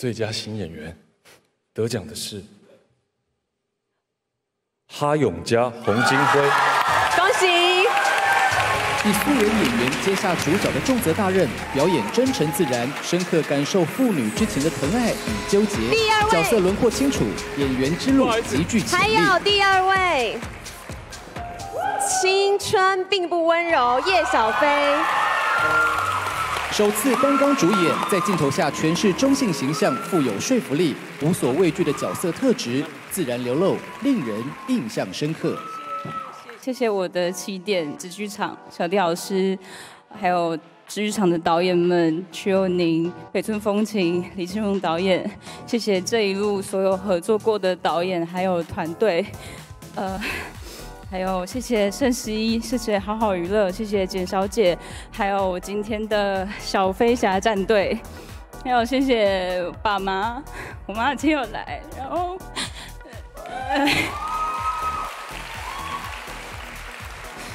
最佳新演员得奖的是哈永嘉、洪金辉。恭喜！以素人演员接下主角的重责大任，表演真诚自然，深刻感受父女之情的疼爱与纠结。第二位角色轮廓清楚，演员之路极具潜还。有第二位，青春并不温柔，叶小飞。首次担纲主演，在镜头下诠释中性形象，富有说服力，无所畏惧的角色特质，自然流露，令人印象深刻。谢谢我的起点纸剧场小弟老师，还有纸剧场的导演们，曲佑宁、北村风情、李庆荣导演，谢谢这一路所有合作过的导演还有团队，呃，还有谢谢盛十一，谢谢好好娱乐，谢谢简小姐，还有我今天的小飞侠战队，还有谢谢爸妈，我妈今天有来，然后。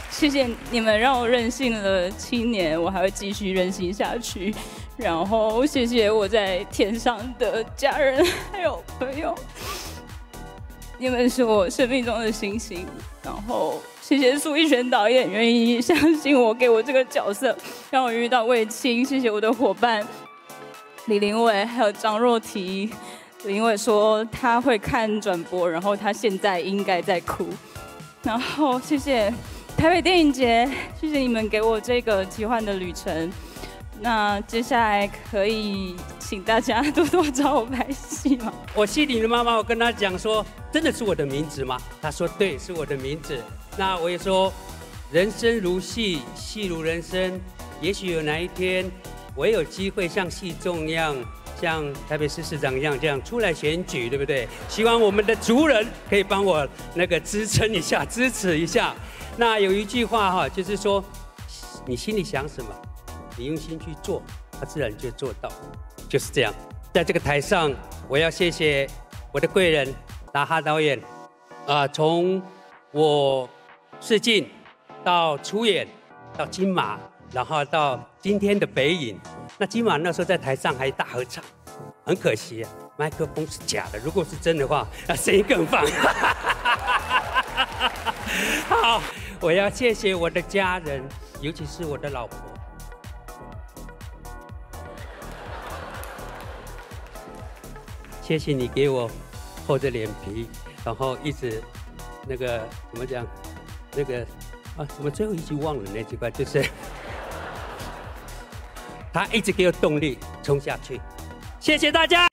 谢谢你们让我任性了七年，我还会继续任性下去。然后谢谢我在天上的家人还有朋友，你们是我生命中的星星。然后谢谢苏一璇导演愿意相信我，给我这个角色，让我遇到魏青。谢谢我的伙伴李林伟还有张若缇。李林伟说他会看转播，然后他现在应该在哭。然后谢谢台北电影节，谢谢你们给我这个奇幻的旅程。那接下来可以请大家多多找我拍戏吗？我戏里的妈妈，我跟她讲说，真的是我的名字吗？她说对，是我的名字。那我也说，人生如戏，戏如人生。也许有哪一天，我有机会像戏中一样，像台北市市长一样这样出来选举，对不对？希望我们的族人可以帮我那个支撑一下，支持一下。那有一句话哈，就是说，你心里想什么，你用心去做，他自然就做到，就是这样。在这个台上，我要谢谢我的贵人达哈导演，啊、从我试镜到出演到金马，然后到今天的北影。那今晚那时候在台上还大合唱，很可惜啊，麦克风是假的，如果是真的话，那声音更棒。好，我要谢谢我的家人，尤其是我的老婆。谢谢你给我厚着脸皮，然后一直那个怎么讲，那个啊，怎么最后一句忘了那句话，就是 他一直给我动力冲下去。谢谢大家。